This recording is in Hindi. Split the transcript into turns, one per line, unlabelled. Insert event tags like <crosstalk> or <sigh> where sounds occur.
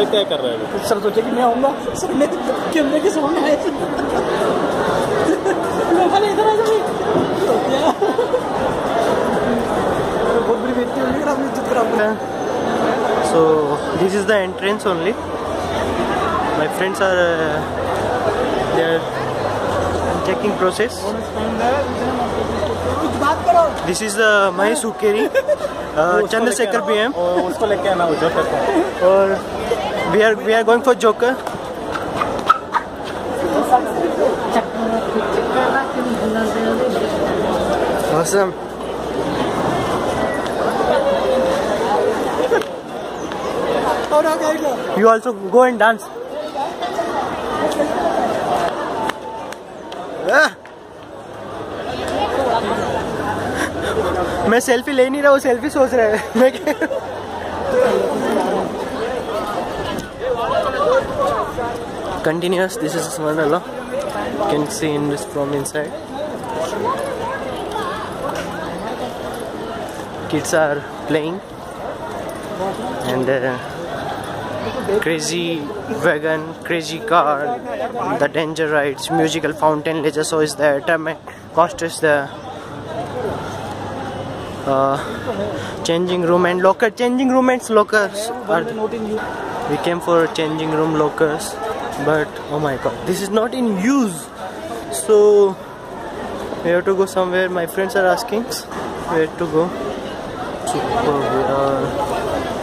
ये क्या कर रहे हैं
सर सोचे कि मैं आऊँगा सर मैं इधर आ जाए बहुत बेटी होगी इज्जत
so this is the entrance only my friends are they are
checking process
this is the Mahesh Ukeri uh, Chandrasekhar
uh, <laughs> उसको लेके आना उधर
और we are we are going for joker awesome you also go and dance मैं सेल्फी ले नहीं रहा हूँ सेल्फी सोच रहा है continuous this is mandala you can see in this from inside kids are playing and uh, crazy wagon crazy car the danger rides musical fountain laser so is there time cost is there uh, changing room and locker changing room and lockers are, we came for changing room lockers but oh my god this is not in use so we have to go somewhere my friends are asking where to go so, oh, we are